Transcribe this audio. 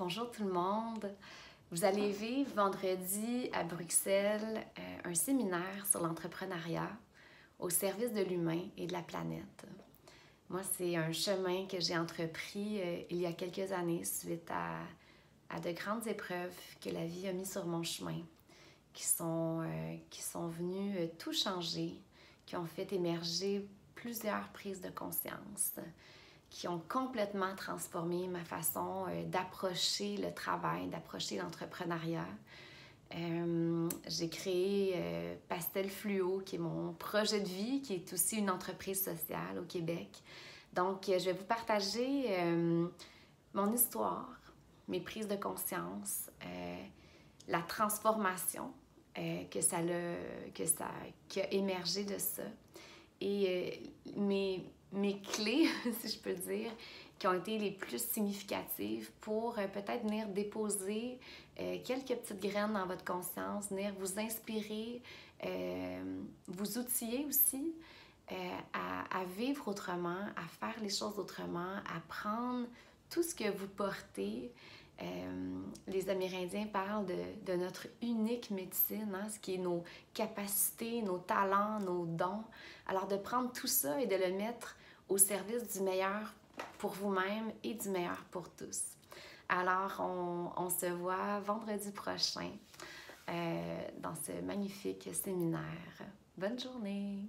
Bonjour tout le monde. Vous allez vivre vendredi à Bruxelles euh, un séminaire sur l'entrepreneuriat au service de l'humain et de la planète. Moi, c'est un chemin que j'ai entrepris euh, il y a quelques années suite à, de grandes épreuves que la vie a mis sur mon chemin, qui sont, euh, qui sont venues tout changer, qui ont fait émerger plusieurs prises de conscience, qui ont complètement transformé ma façon euh, d'approcher le travail, d'approcher l'entrepreneuriat. Euh, j'ai créé euh, Pastel Fluo, qui est mon projet de vie, qui est aussi une entreprise sociale au Québec. Donc, je vais vous partager mon histoire, mes prises de conscience, la transformation que ça a, que ça, qui a émergé de ça et mes mes clés, si je peux dire, qui ont été les plus significatives pour euh, peut-être venir déposer euh, quelques petites graines dans votre conscience, venir vous inspirer, euh, vous outiller aussi à, vivre autrement, à faire les choses autrement, à prendre tout ce que vous portez. les Amérindiens parlent de, de notre unique médecine, hein, ce qui est nos capacités, nos talents, nos dons. Alors de prendre tout ça et de le mettre au service du meilleur pour vous-même et du meilleur pour tous. Alors, on, se voit vendredi prochain euh, dans ce magnifique séminaire. Bonne journée!